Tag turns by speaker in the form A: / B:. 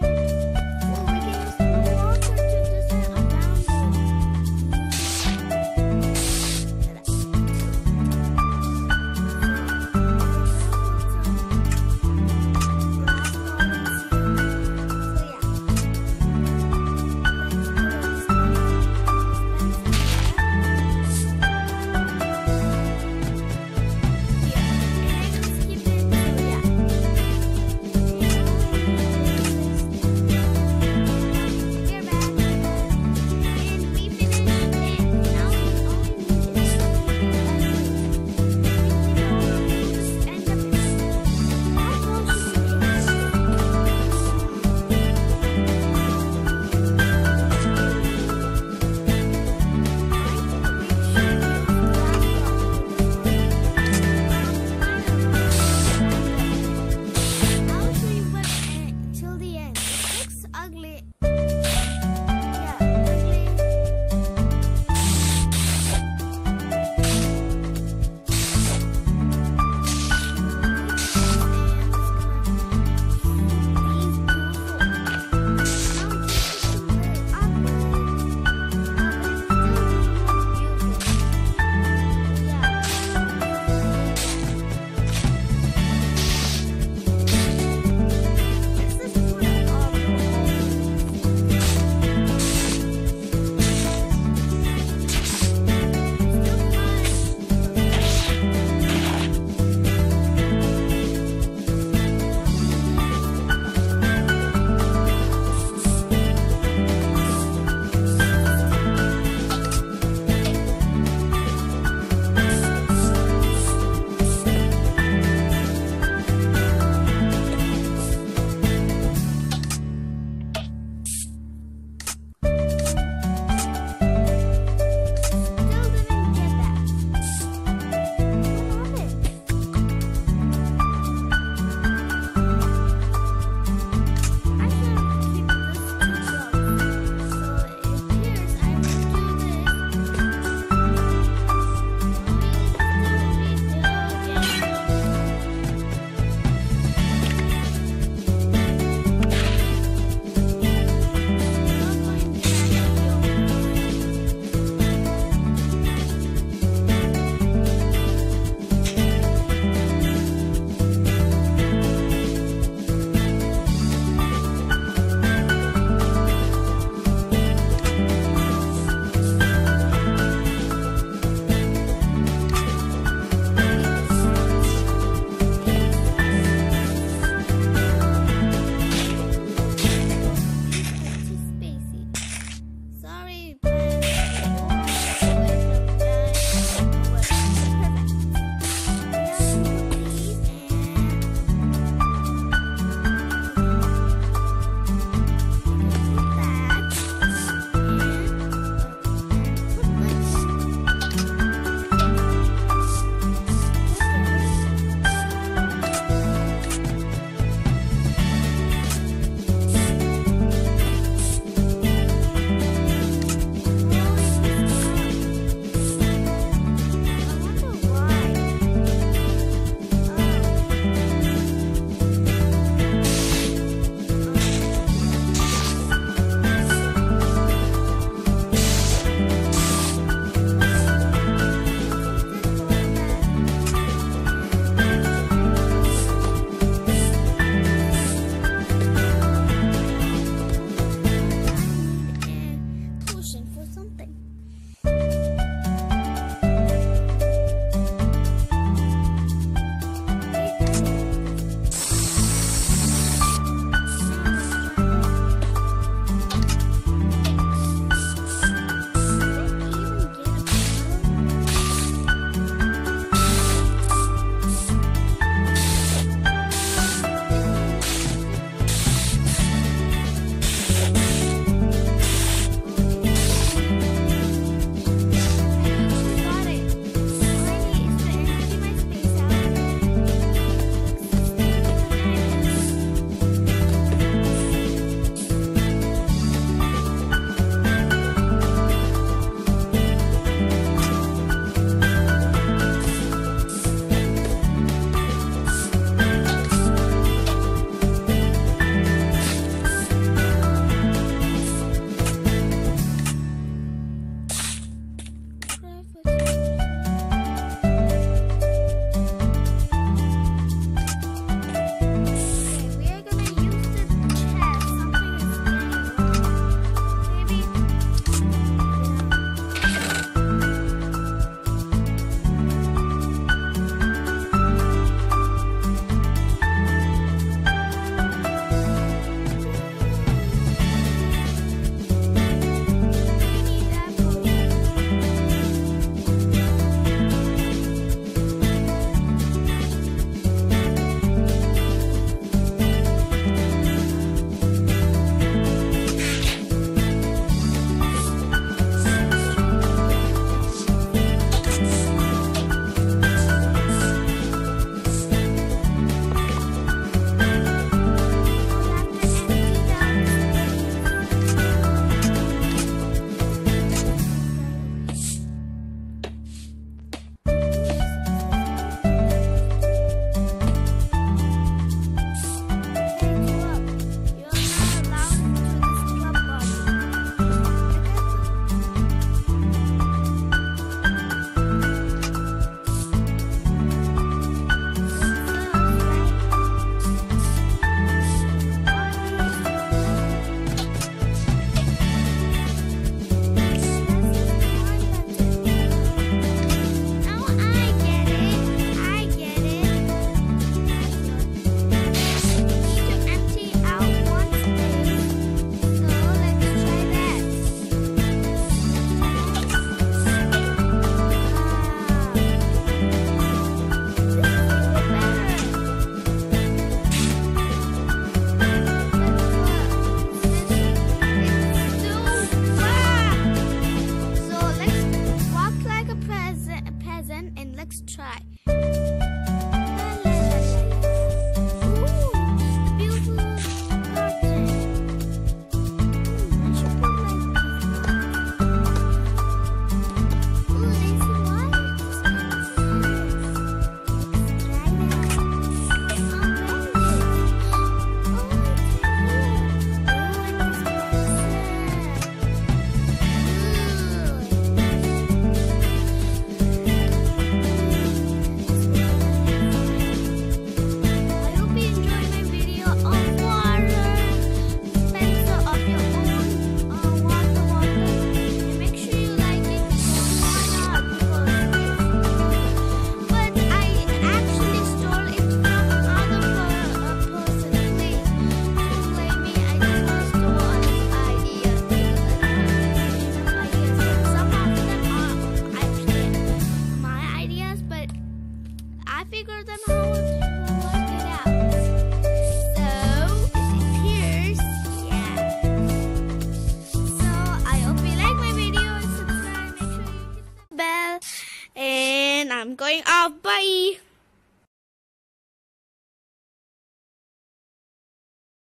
A: to.